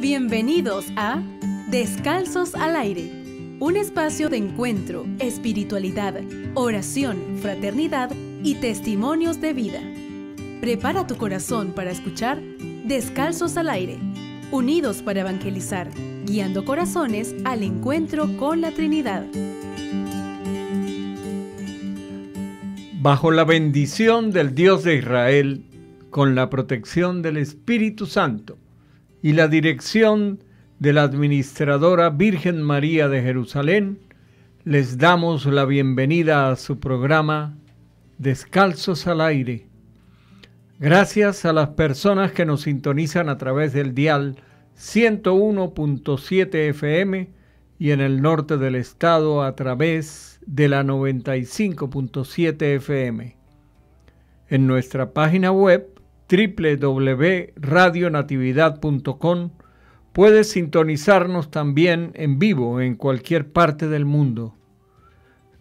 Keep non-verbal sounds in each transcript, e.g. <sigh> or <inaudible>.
Bienvenidos a Descalzos al Aire, un espacio de encuentro, espiritualidad, oración, fraternidad y testimonios de vida. Prepara tu corazón para escuchar Descalzos al Aire, unidos para evangelizar, guiando corazones al encuentro con la Trinidad. Bajo la bendición del Dios de Israel, con la protección del Espíritu Santo y la dirección de la Administradora Virgen María de Jerusalén, les damos la bienvenida a su programa Descalzos al Aire. Gracias a las personas que nos sintonizan a través del dial 101.7 FM y en el norte del estado a través de la 95.7 FM. En nuestra página web www.radionatividad.com puedes sintonizarnos también en vivo en cualquier parte del mundo.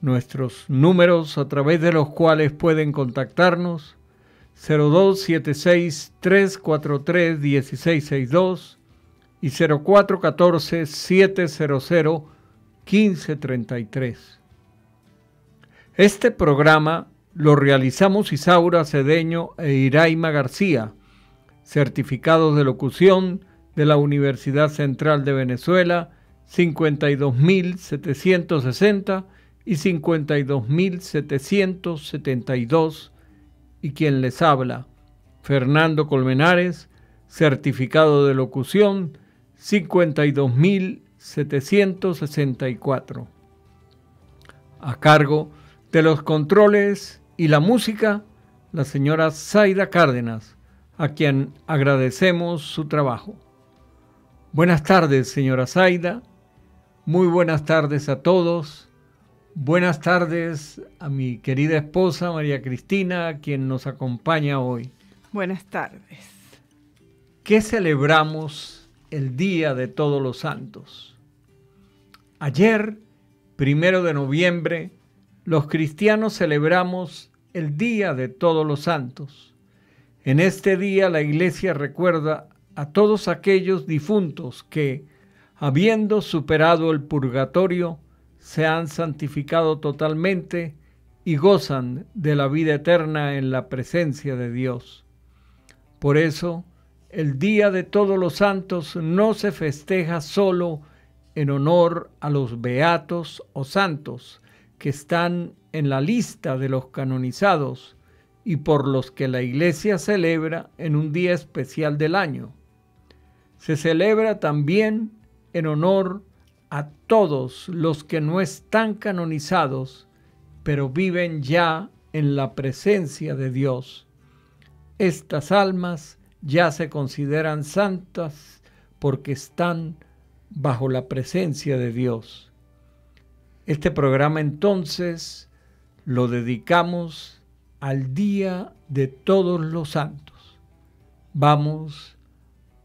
Nuestros números a través de los cuales pueden contactarnos 0276 343 1662 y 0414 700 1533. Este programa lo realizamos Isaura Cedeño e Iraima García, certificados de locución de la Universidad Central de Venezuela 52.760 y 52.772 y quien les habla, Fernando Colmenares, certificado de locución 52.764. A cargo de los controles y la música, la señora Zaida Cárdenas, a quien agradecemos su trabajo. Buenas tardes, señora Zaida. Muy buenas tardes a todos. Buenas tardes a mi querida esposa María Cristina, quien nos acompaña hoy. Buenas tardes. ¿Qué celebramos el Día de Todos los Santos? Ayer, primero de noviembre, los cristianos celebramos el Día de Todos los Santos. En este día la Iglesia recuerda a todos aquellos difuntos que, habiendo superado el purgatorio, se han santificado totalmente y gozan de la vida eterna en la presencia de Dios. Por eso, el Día de Todos los Santos no se festeja solo en honor a los beatos o santos, que están en la lista de los canonizados y por los que la Iglesia celebra en un día especial del año. Se celebra también en honor a todos los que no están canonizados, pero viven ya en la presencia de Dios. Estas almas ya se consideran santas porque están bajo la presencia de Dios. Este programa entonces lo dedicamos al Día de Todos los Santos. Vamos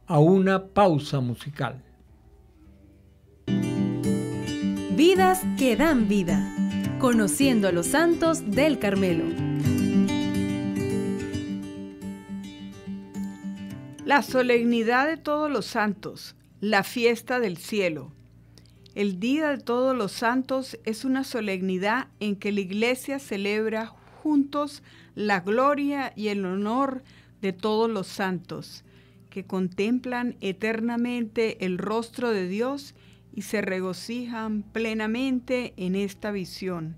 a una pausa musical. Vidas que dan vida, conociendo a los santos del Carmelo. La solemnidad de todos los santos, la fiesta del cielo el Día de Todos los Santos es una solemnidad en que la Iglesia celebra juntos la gloria y el honor de todos los santos, que contemplan eternamente el rostro de Dios y se regocijan plenamente en esta visión.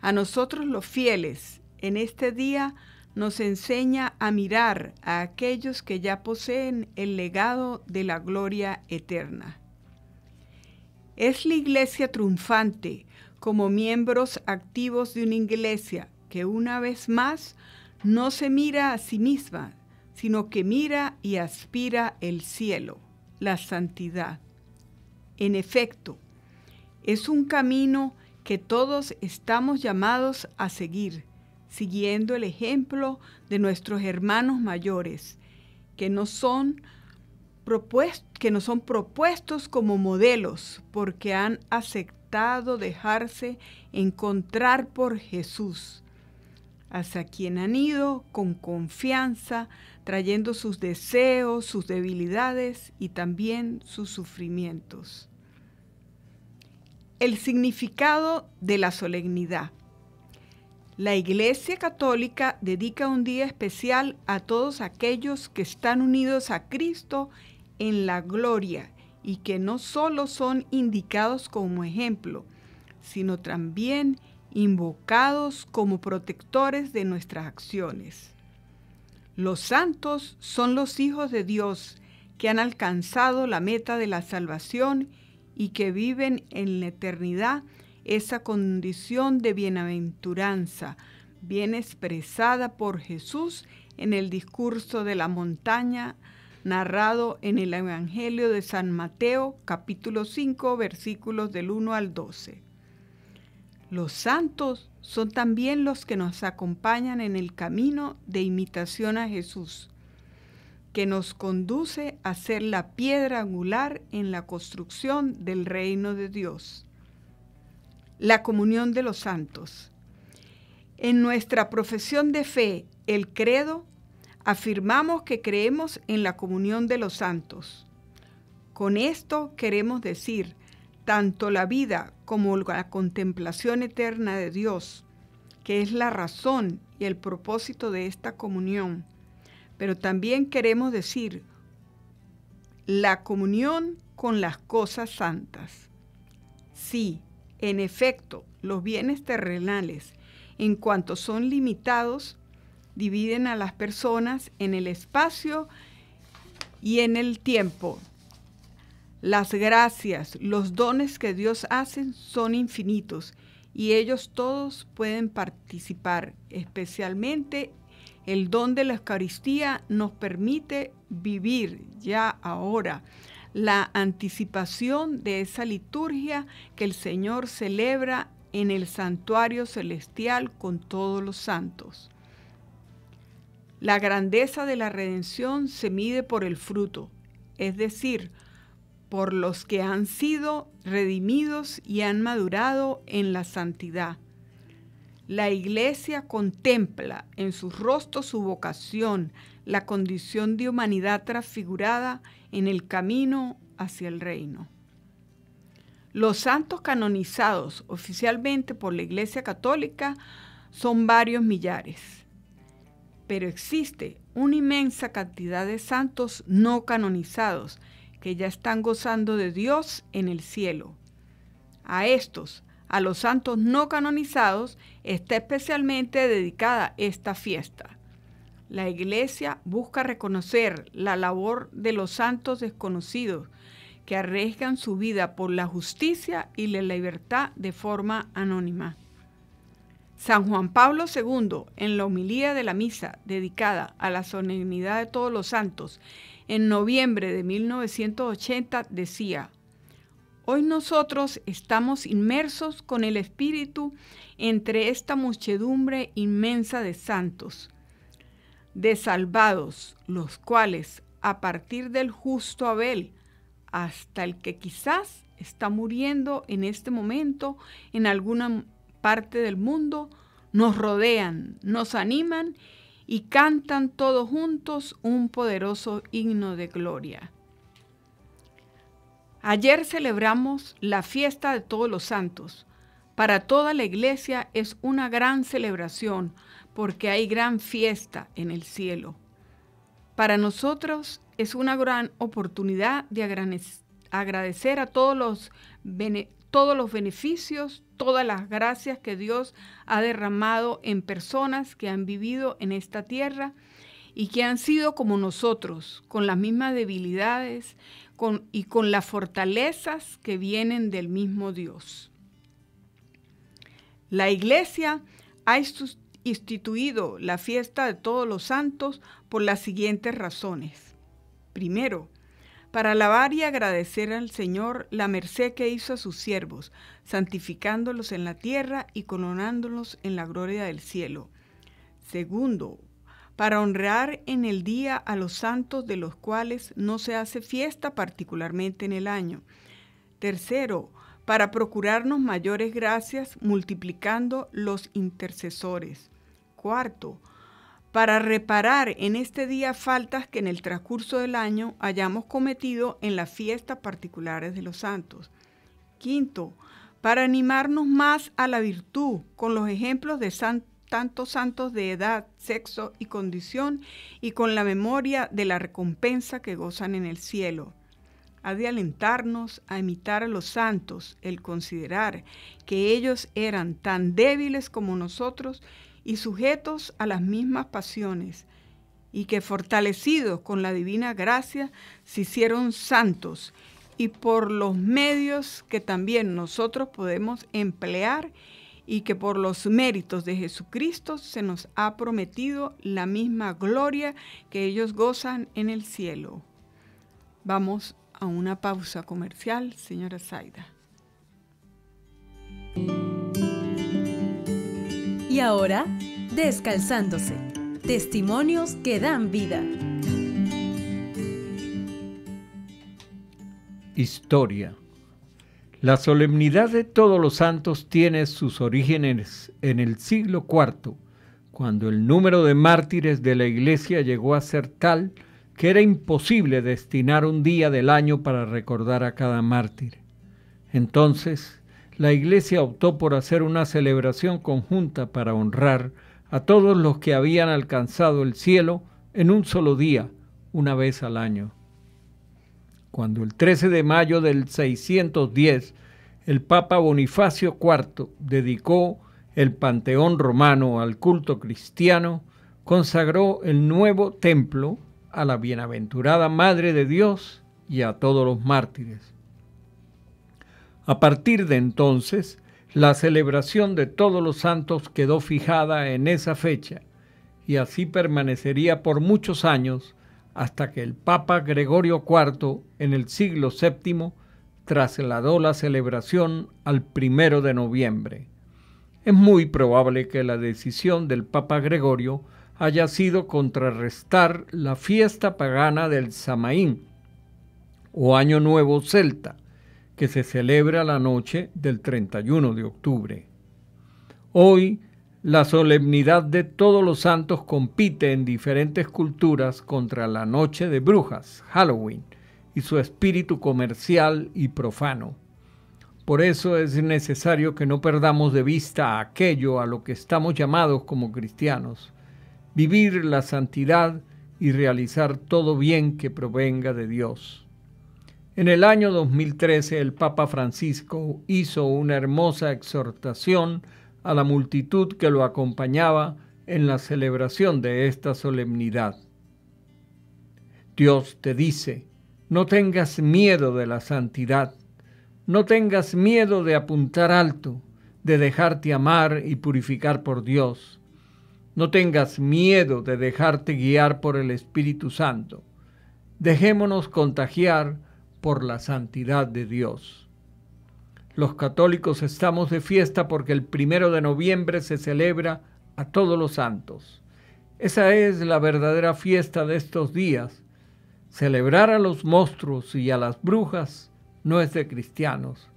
A nosotros los fieles, en este día nos enseña a mirar a aquellos que ya poseen el legado de la gloria eterna. Es la iglesia triunfante como miembros activos de una iglesia que una vez más no se mira a sí misma, sino que mira y aspira el cielo, la santidad. En efecto, es un camino que todos estamos llamados a seguir, siguiendo el ejemplo de nuestros hermanos mayores, que no son que no son propuestos como modelos porque han aceptado dejarse encontrar por Jesús. hacia quien han ido con confianza, trayendo sus deseos, sus debilidades y también sus sufrimientos. El significado de la solemnidad. La Iglesia Católica dedica un día especial a todos aquellos que están unidos a Cristo en la gloria y que no solo son indicados como ejemplo, sino también invocados como protectores de nuestras acciones. Los santos son los hijos de Dios que han alcanzado la meta de la salvación y que viven en la eternidad esa condición de bienaventuranza, bien expresada por Jesús en el discurso de la montaña narrado en el Evangelio de San Mateo capítulo 5 versículos del 1 al 12. Los santos son también los que nos acompañan en el camino de imitación a Jesús, que nos conduce a ser la piedra angular en la construcción del reino de Dios la comunión de los santos. En nuestra profesión de fe, el credo, afirmamos que creemos en la comunión de los santos. Con esto queremos decir tanto la vida como la contemplación eterna de Dios, que es la razón y el propósito de esta comunión. Pero también queremos decir la comunión con las cosas santas. Sí, en efecto, los bienes terrenales, en cuanto son limitados, dividen a las personas en el espacio y en el tiempo. Las gracias, los dones que Dios hace son infinitos y ellos todos pueden participar, especialmente el don de la Eucaristía nos permite vivir ya ahora la anticipación de esa liturgia que el Señor celebra en el santuario celestial con todos los santos. La grandeza de la redención se mide por el fruto, es decir, por los que han sido redimidos y han madurado en la santidad. La iglesia contempla en sus rostros su vocación, la condición de humanidad transfigurada en el camino hacia el reino. Los santos canonizados oficialmente por la Iglesia Católica son varios millares, pero existe una inmensa cantidad de santos no canonizados que ya están gozando de Dios en el cielo. A estos, a los santos no canonizados, está especialmente dedicada esta fiesta. La Iglesia busca reconocer la labor de los santos desconocidos que arriesgan su vida por la justicia y la libertad de forma anónima. San Juan Pablo II, en la homilía de la misa dedicada a la solemnidad de todos los santos en noviembre de 1980, decía, Hoy nosotros estamos inmersos con el Espíritu entre esta muchedumbre inmensa de santos de salvados, los cuales a partir del justo Abel hasta el que quizás está muriendo en este momento en alguna parte del mundo, nos rodean, nos animan y cantan todos juntos un poderoso himno de gloria. Ayer celebramos la fiesta de todos los santos. Para toda la iglesia es una gran celebración porque hay gran fiesta en el cielo. Para nosotros es una gran oportunidad de agradecer a todos los, todos los beneficios, todas las gracias que Dios ha derramado en personas que han vivido en esta tierra y que han sido como nosotros, con las mismas debilidades y con las fortalezas que vienen del mismo Dios. La iglesia ha instituido la fiesta de todos los santos por las siguientes razones. Primero, para alabar y agradecer al Señor la merced que hizo a sus siervos, santificándolos en la tierra y coronándolos en la gloria del cielo. Segundo, para honrar en el día a los santos de los cuales no se hace fiesta particularmente en el año. Tercero, para procurarnos mayores gracias multiplicando los intercesores. Cuarto, para reparar en este día faltas que en el transcurso del año hayamos cometido en las fiestas particulares de los santos. Quinto, para animarnos más a la virtud con los ejemplos de tantos santos de edad, sexo y condición y con la memoria de la recompensa que gozan en el cielo ha de alentarnos a imitar a los santos, el considerar que ellos eran tan débiles como nosotros y sujetos a las mismas pasiones, y que fortalecidos con la divina gracia se hicieron santos, y por los medios que también nosotros podemos emplear, y que por los méritos de Jesucristo se nos ha prometido la misma gloria que ellos gozan en el cielo. Vamos a una pausa comercial, señora Zaida. Y ahora, descalzándose. Testimonios que dan vida. Historia. La solemnidad de todos los santos tiene sus orígenes en el siglo IV, cuando el número de mártires de la Iglesia llegó a ser tal que era imposible destinar un día del año para recordar a cada mártir. Entonces, la Iglesia optó por hacer una celebración conjunta para honrar a todos los que habían alcanzado el cielo en un solo día, una vez al año. Cuando el 13 de mayo del 610 el Papa Bonifacio IV dedicó el Panteón romano al culto cristiano, consagró el nuevo templo a la bienaventurada Madre de Dios y a todos los mártires. A partir de entonces, la celebración de todos los santos quedó fijada en esa fecha y así permanecería por muchos años hasta que el Papa Gregorio IV en el siglo VII trasladó la celebración al primero de noviembre. Es muy probable que la decisión del Papa Gregorio haya sido contrarrestar la fiesta pagana del Samaín o Año Nuevo Celta, que se celebra la noche del 31 de octubre. Hoy, la solemnidad de todos los santos compite en diferentes culturas contra la noche de brujas, Halloween, y su espíritu comercial y profano. Por eso es necesario que no perdamos de vista aquello a lo que estamos llamados como cristianos, vivir la santidad y realizar todo bien que provenga de Dios. En el año 2013 el Papa Francisco hizo una hermosa exhortación a la multitud que lo acompañaba en la celebración de esta solemnidad. Dios te dice, no tengas miedo de la santidad, no tengas miedo de apuntar alto, de dejarte amar y purificar por Dios no tengas miedo de dejarte guiar por el Espíritu Santo. Dejémonos contagiar por la santidad de Dios. Los católicos estamos de fiesta porque el primero de noviembre se celebra a todos los santos. Esa es la verdadera fiesta de estos días. Celebrar a los monstruos y a las brujas no es de cristianos.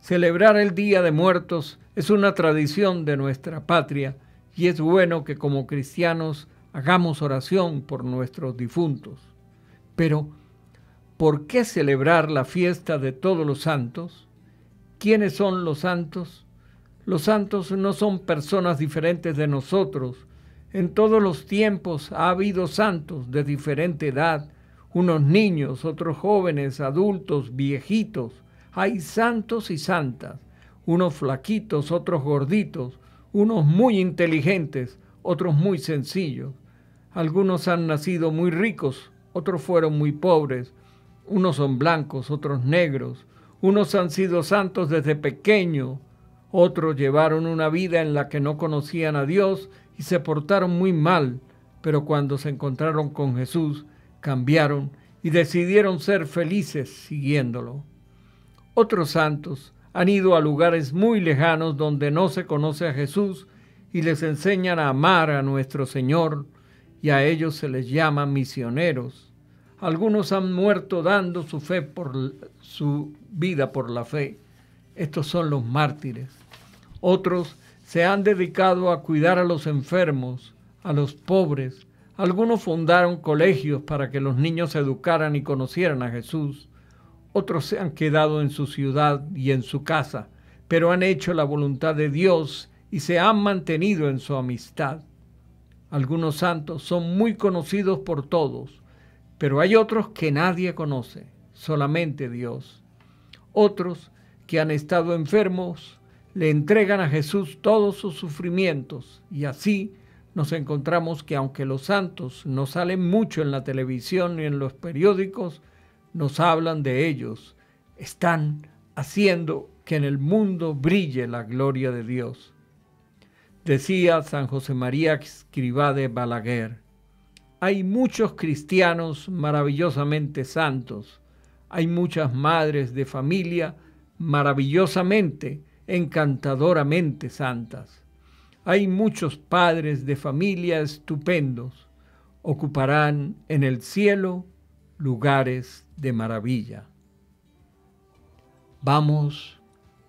Celebrar el Día de Muertos es una tradición de nuestra patria y es bueno que como cristianos hagamos oración por nuestros difuntos. Pero, ¿por qué celebrar la fiesta de todos los santos? ¿Quiénes son los santos? Los santos no son personas diferentes de nosotros. En todos los tiempos ha habido santos de diferente edad, unos niños, otros jóvenes, adultos, viejitos. Hay santos y santas, unos flaquitos, otros gorditos, unos muy inteligentes, otros muy sencillos. Algunos han nacido muy ricos, otros fueron muy pobres. Unos son blancos, otros negros. Unos han sido santos desde pequeño, otros llevaron una vida en la que no conocían a Dios y se portaron muy mal, pero cuando se encontraron con Jesús cambiaron y decidieron ser felices siguiéndolo. Otros santos han ido a lugares muy lejanos donde no se conoce a Jesús y les enseñan a amar a nuestro Señor y a ellos se les llama misioneros. Algunos han muerto dando su fe por su vida por la fe. Estos son los mártires. Otros se han dedicado a cuidar a los enfermos, a los pobres. Algunos fundaron colegios para que los niños se educaran y conocieran a Jesús. Otros se han quedado en su ciudad y en su casa, pero han hecho la voluntad de Dios y se han mantenido en su amistad. Algunos santos son muy conocidos por todos, pero hay otros que nadie conoce, solamente Dios. Otros que han estado enfermos le entregan a Jesús todos sus sufrimientos y así nos encontramos que aunque los santos no salen mucho en la televisión ni en los periódicos, nos hablan de ellos, están haciendo que en el mundo brille la gloria de Dios. Decía San José María Escribá de Balaguer, hay muchos cristianos maravillosamente santos, hay muchas madres de familia maravillosamente, encantadoramente santas. Hay muchos padres de familia estupendos, ocuparán en el cielo lugares de maravilla. Vamos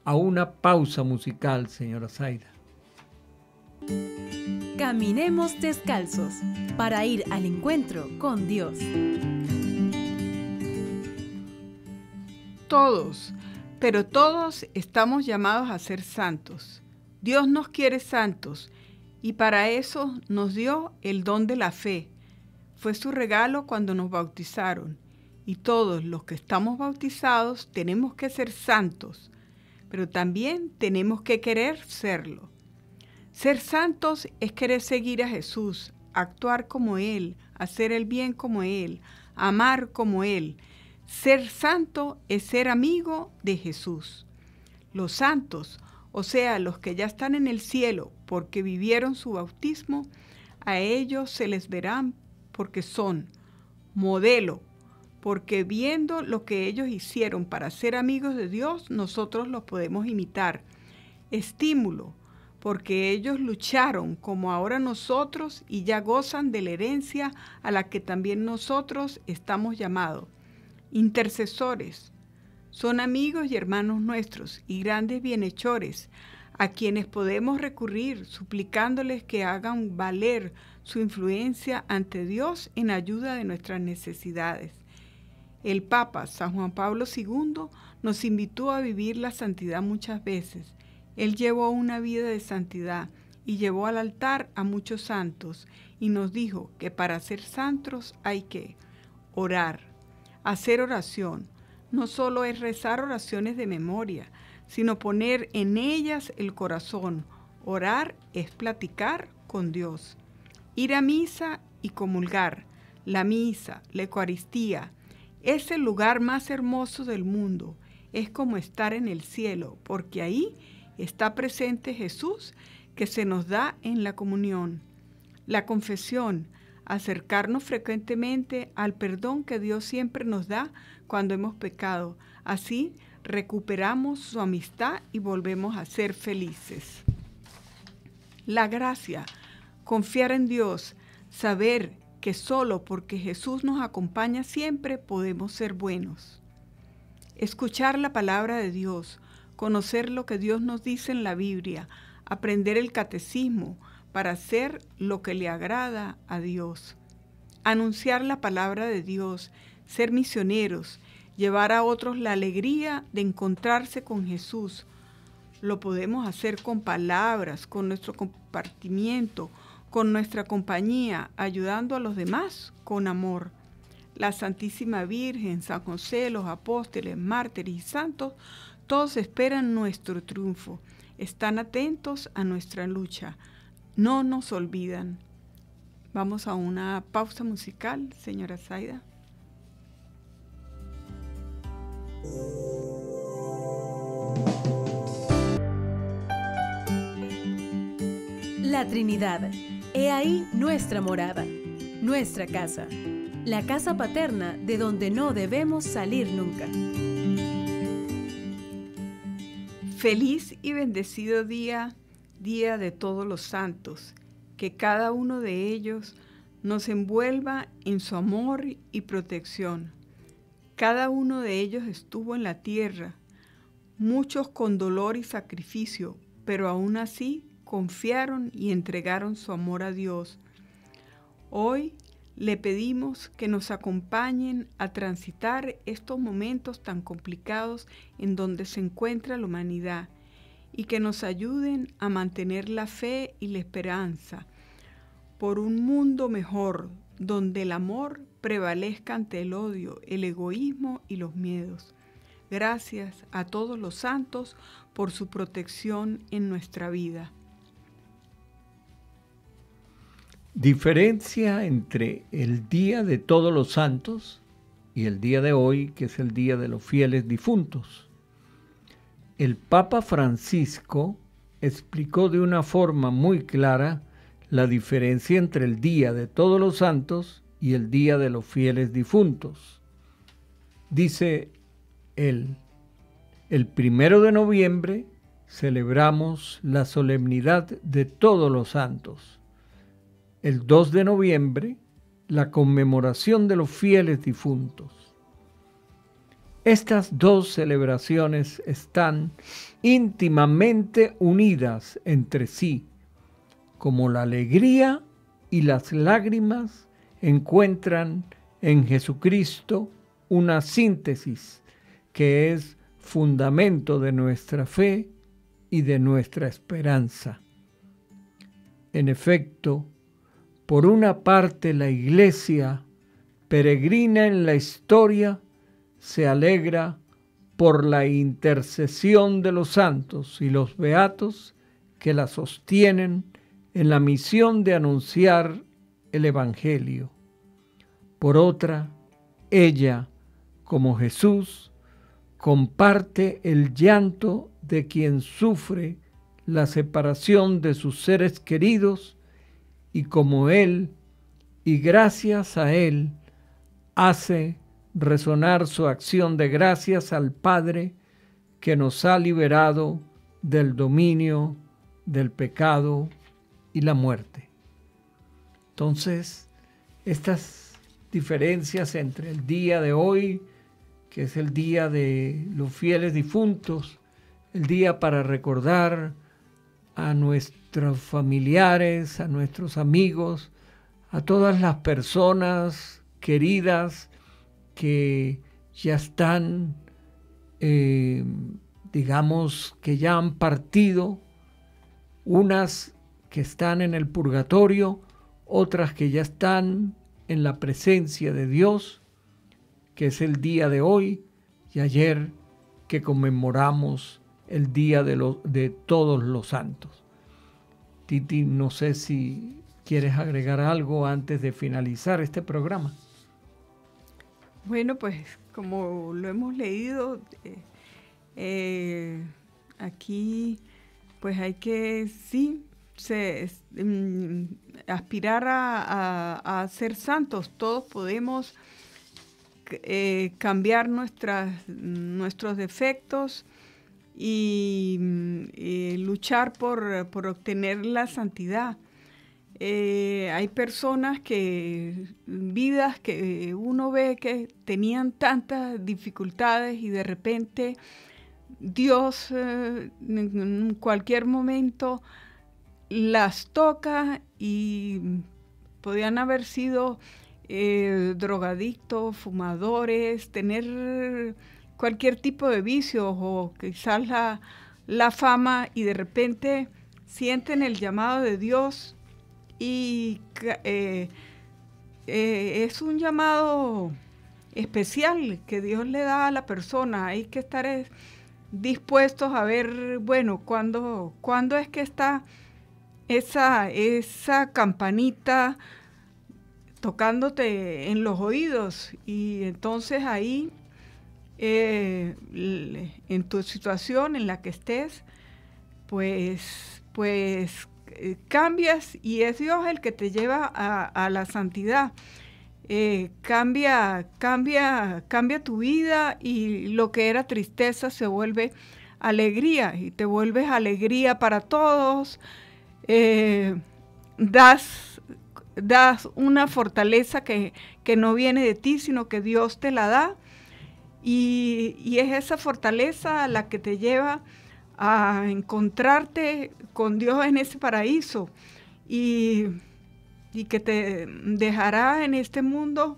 a una pausa musical, señora Zaida. Caminemos descalzos para ir al encuentro con Dios. Todos, pero todos estamos llamados a ser santos. Dios nos quiere santos y para eso nos dio el don de la fe. Fue su regalo cuando nos bautizaron y todos los que estamos bautizados tenemos que ser santos, pero también tenemos que querer serlo. Ser santos es querer seguir a Jesús, actuar como Él, hacer el bien como Él, amar como Él. Ser santo es ser amigo de Jesús. Los santos, o sea, los que ya están en el cielo porque vivieron su bautismo, a ellos se les verán porque son modelo, porque viendo lo que ellos hicieron para ser amigos de Dios, nosotros los podemos imitar. Estímulo, porque ellos lucharon como ahora nosotros y ya gozan de la herencia a la que también nosotros estamos llamados. Intercesores, son amigos y hermanos nuestros y grandes bienhechores, a quienes podemos recurrir suplicándoles que hagan valer su influencia ante Dios en ayuda de nuestras necesidades. El Papa San Juan Pablo II nos invitó a vivir la santidad muchas veces él llevó una vida de santidad y llevó al altar a muchos santos y nos dijo que para ser santos hay que orar, hacer oración. No solo es rezar oraciones de memoria, sino poner en ellas el corazón. Orar es platicar con Dios. Ir a misa y comulgar. La misa, la Eucaristía, es el lugar más hermoso del mundo. Es como estar en el cielo, porque ahí está presente Jesús que se nos da en la comunión. La confesión, acercarnos frecuentemente al perdón que Dios siempre nos da cuando hemos pecado. Así recuperamos su amistad y volvemos a ser felices. La gracia, confiar en Dios, saber que solo porque Jesús nos acompaña siempre podemos ser buenos. Escuchar la palabra de Dios, conocer lo que Dios nos dice en la Biblia, aprender el catecismo para hacer lo que le agrada a Dios, anunciar la palabra de Dios, ser misioneros, llevar a otros la alegría de encontrarse con Jesús. Lo podemos hacer con palabras, con nuestro compartimiento, con nuestra compañía, ayudando a los demás con amor. La Santísima Virgen, San José, los apóstoles, mártires y santos todos esperan nuestro triunfo, están atentos a nuestra lucha, no nos olvidan. Vamos a una pausa musical, señora Zaida. La Trinidad. He ahí nuestra morada, nuestra casa, la casa paterna de donde no debemos salir nunca. Feliz y bendecido día, día de todos los santos, que cada uno de ellos nos envuelva en su amor y protección. Cada uno de ellos estuvo en la tierra, muchos con dolor y sacrificio, pero aún así confiaron y entregaron su amor a Dios. Hoy le pedimos que nos acompañen a transitar estos momentos tan complicados en donde se encuentra la humanidad y que nos ayuden a mantener la fe y la esperanza por un mundo mejor donde el amor prevalezca ante el odio, el egoísmo y los miedos. Gracias a todos los santos por su protección en nuestra vida. Diferencia entre el Día de Todos los Santos y el día de hoy, que es el Día de los Fieles Difuntos. El Papa Francisco explicó de una forma muy clara la diferencia entre el Día de Todos los Santos y el Día de los Fieles Difuntos. Dice él, el primero de noviembre celebramos la solemnidad de todos los santos el 2 de noviembre, la conmemoración de los fieles difuntos. Estas dos celebraciones están íntimamente unidas entre sí, como la alegría y las lágrimas encuentran en Jesucristo una síntesis que es fundamento de nuestra fe y de nuestra esperanza. En efecto, por una parte, la iglesia peregrina en la historia se alegra por la intercesión de los santos y los beatos que la sostienen en la misión de anunciar el Evangelio. Por otra, ella, como Jesús, comparte el llanto de quien sufre la separación de sus seres queridos y como Él, y gracias a Él, hace resonar su acción de gracias al Padre que nos ha liberado del dominio del pecado y la muerte. Entonces, estas diferencias entre el día de hoy, que es el día de los fieles difuntos, el día para recordar a nuestros familiares, a nuestros amigos, a todas las personas queridas que ya están, eh, digamos, que ya han partido, unas que están en el purgatorio, otras que ya están en la presencia de Dios, que es el día de hoy y ayer que conmemoramos el día de, de todos los santos. Titi, no sé si quieres agregar algo antes de finalizar este programa. Bueno, pues como lo hemos leído, eh, eh, aquí pues hay que sí mm, aspirar a, ser santos. Todos podemos eh, cambiar nuestras, nuestros defectos, y, luchar por, obtener la santidad. Eh, hay personas que, vidas que uno ve que tenían tantas dificultades y de repente Dios eh, en cualquier momento las toca y podían haber sido eh, drogadictos, fumadores, tener cualquier tipo de vicio o quizás la, la fama y de repente sienten el llamado de Dios y eh, eh, es un llamado especial que Dios le da a la persona. Hay que estar dispuestos a ver, bueno, cuándo, cuándo es que está esa, esa campanita tocándote en los oídos y entonces ahí eh, en tu situación en la que estés, pues, pues eh, cambias y es Dios el que te lleva a, la santidad. Eh, cambia, cambia, cambia tu vida y lo que era tristeza se vuelve alegría y te vuelves alegría para todos. das, una fortaleza que, que no viene de ti, sino que Dios te la da y, es esa fortaleza la que te lleva a encontrarte con Dios en ese paraíso y, que te dejará en este mundo,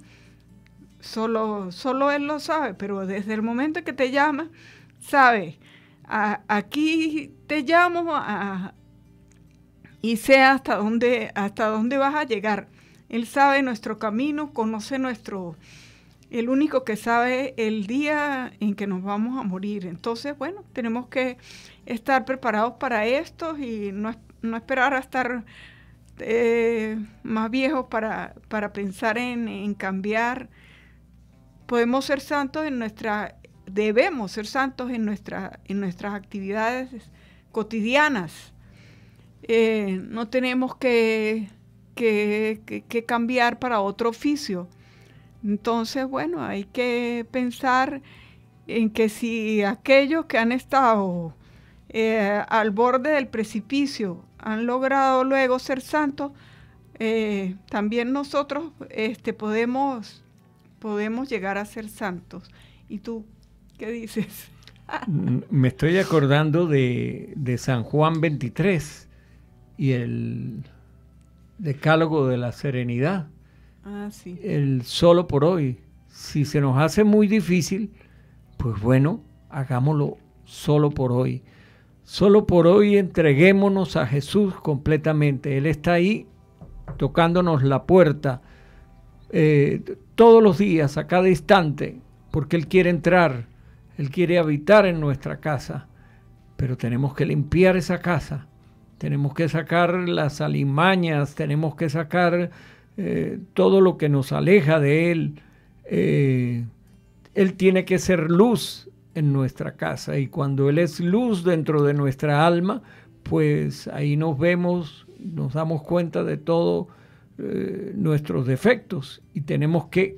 solo, solo Él lo sabe, pero desde el momento que te llama, sabe, aquí te llamo y sé hasta dónde, hasta dónde vas a llegar. Él sabe nuestro camino, conoce nuestro, el único que sabe el día en que nos vamos a morir. Entonces, bueno, tenemos que estar preparados para esto y no, esperar a estar eh, más viejos para, para pensar en, cambiar. Podemos ser santos en nuestra, debemos ser santos en, en nuestras actividades cotidianas. Eh, no tenemos que, que, que, cambiar para otro oficio. Entonces, bueno, hay que pensar en que si aquellos que han estado eh, al borde del precipicio han logrado luego ser santos, eh, también nosotros este, podemos, podemos llegar a ser santos. ¿Y tú qué dices? <laughs> Me estoy acordando de, de San Juan 23 y el decálogo de la serenidad. Ah, sí. El solo por hoy. Si se nos hace muy difícil, pues bueno, hagámoslo solo por hoy. Solo por hoy entreguémonos a Jesús completamente. Él está ahí tocándonos la puerta eh, todos los días, a cada instante, porque Él quiere entrar, Él quiere habitar en nuestra casa. Pero tenemos que limpiar esa casa, tenemos que sacar las alimañas, tenemos que sacar eh, todo lo que nos aleja de Él. Eh, él tiene que ser luz en nuestra casa y cuando Él es luz dentro de nuestra alma, pues ahí nos vemos, nos damos cuenta de todos eh, nuestros defectos y tenemos que,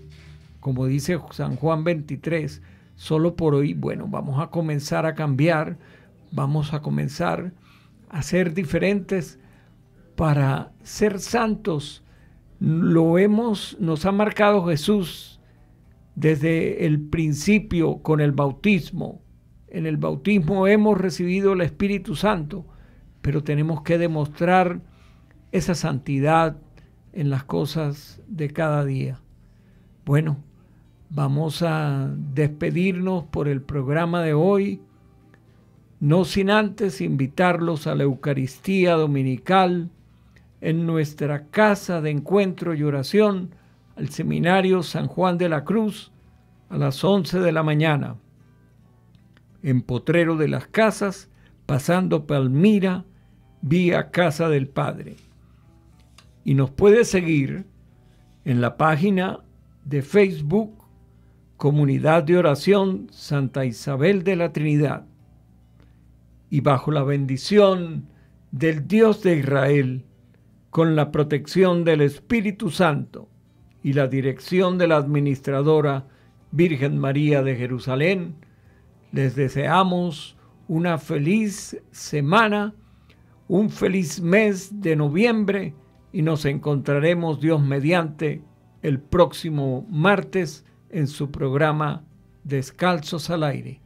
como dice San Juan 23, solo por hoy, bueno, vamos a comenzar a cambiar, vamos a comenzar a ser diferentes para ser santos. Lo hemos, nos ha marcado Jesús desde el principio con el bautismo. En el bautismo hemos recibido el Espíritu Santo, pero tenemos que demostrar esa santidad en las cosas de cada día. Bueno, vamos a despedirnos por el programa de hoy, no sin antes invitarlos a la Eucaristía Dominical en nuestra casa de encuentro y oración al Seminario San Juan de la Cruz a las 11 de la mañana. En Potrero de las Casas, pasando Palmira, vía Casa del Padre. Y nos puede seguir en la página de Facebook Comunidad de Oración Santa Isabel de la Trinidad. Y bajo la bendición del Dios de Israel, con la protección del Espíritu Santo, y la dirección de la administradora Virgen María de Jerusalén, les deseamos una feliz semana, un feliz mes de noviembre y nos encontraremos Dios mediante el próximo martes en su programa Descalzos al aire.